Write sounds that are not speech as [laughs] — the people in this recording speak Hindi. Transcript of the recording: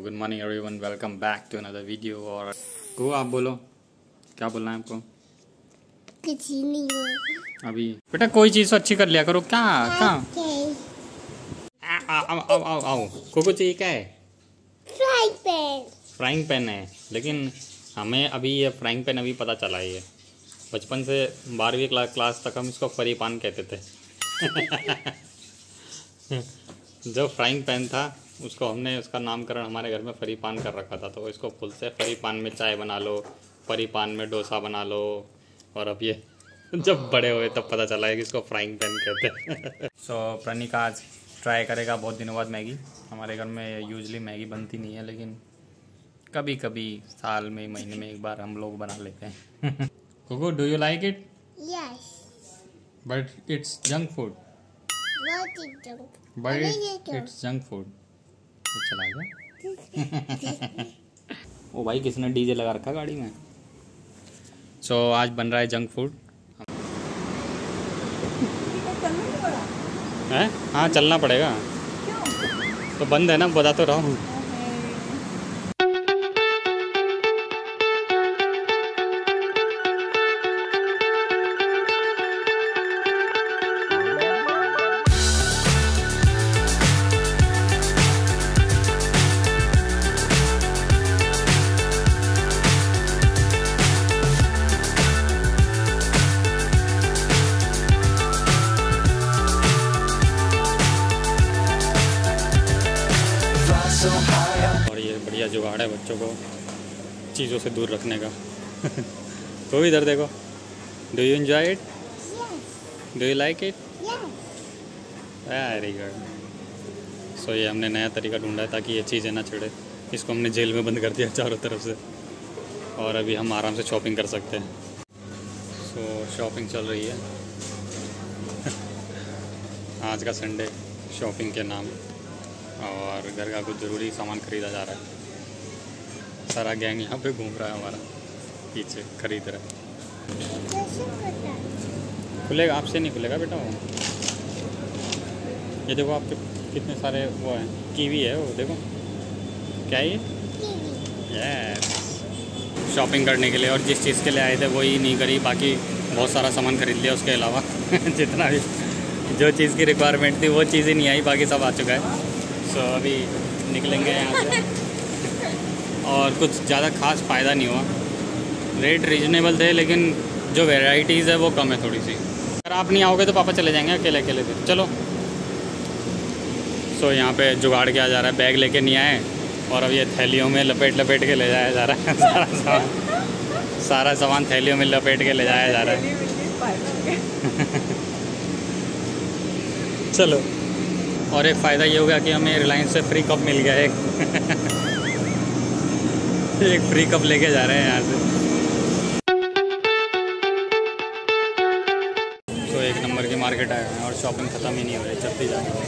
Good morning everyone welcome back to another video और को आप बोलो? क्या बोलना है आपको? कुछ नहीं अभी। बेटा कोई चीज़ तो अच्छी कर लिया करो। क्या? क्या? आओ आओ आओ आओ। कोको चाहिए क्या है? Frying pan. फ्राइंग पैन है। लेकिन हमें अभी ये फ्राइंग पैन अभी पता चला ये। बचपन से बारहवीं क्लास क्लास तक हम इसको फरी पान कहते थे। [laughs] जो फ्राइंग पैन था उसको हमने उसका नामकरण हमारे घर में फरी पान कर रखा था तो इसको फुल से फरी पान में चाय बना लो फरी पान में डोसा बना लो और अब ये [laughs] जब बड़े हुए तब पता चला है कि इसको फ्राइंग पैन कहते हैं। सो [laughs] so, प्रणिका आज ट्राई करेगा बहुत दिनों बाद मैगी। हमारे घर में यूजली मैगी बनती नहीं है लेकिन कभी कभी साल में महीने में एक बार हम लोग बना लेते हैं। Cocoa do you like it but it's junk food but? It's junk food चला गया। [laughs] ओ भाई किसने डीजे लगा रखा गाड़ी में? सो so, आज बन रहा है जंक फ़ूड है? हाँ चलना पड़ेगा। तो बंद है ना बता तो रहा हूँ। और ये बढ़िया जुगाड़ है बच्चों को चीज़ों से दूर रखने का। [laughs] तो इधर देखो। Do you enjoy it do you like it very good so ये हमने नया तरीका ढूंढा है ताकि ये चीज़ें ना छिड़े। इसको हमने जेल में बंद कर दिया चारों तरफ़ से। और अभी हम आराम से शॉपिंग कर सकते हैं। सो so, शॉपिंग चल रही है। [laughs] आज का संडे शॉपिंग के नाम। और घर का कुछ ज़रूरी सामान खरीदा जा रहा है। सारा गैंग यहाँ पे घूम रहा है हमारा पीछे खरीद रहा है। खुलेगा आपसे नहीं खुलेगा बेटा वो। ये देखो आपके कितने सारे वो हैं कीवी है वो देखो। क्या ये. यस शॉपिंग करने के लिए और जिस चीज़ के लिए आए थे वही नहीं करी बाकी बहुत सारा सामान खरीद लिया उसके अलावा। [laughs] जितना भी जो चीज़ की रिक्वायरमेंट थी वो चीज़ ही नहीं आई बाकी सब आ चुका है। सो अभी निकलेंगे यहाँ से। और कुछ ज़्यादा खास फ़ायदा नहीं हुआ। रेट रीजनेबल थे लेकिन जो वेराइटीज़ है वो कम है थोड़ी सी अगर आप नहीं आओगे तो पापा चले जाएँगे अकेले अकेले फिर। चलो। सो so, यहाँ पे जुगाड़ किया जा रहा है। बैग लेके नहीं आए। और अब ये थैलियों में लपेट लपेट के ले जाया जा रहा है। [laughs] सारा सामान। सारा सामान थैलियों में लपेट के ले जाया जा रहा है। [laughs] चलो। और एक फ़ायदा ये होगा कि हमें रिलायंस से फ्री कप मिल गया एक एक फ्री कप लेके जा रहे हैं यहाँ से। तो एक नंबर की मार्केट आए हैं और शॉपिंग ख़त्म ही नहीं हो रही चलती जा रही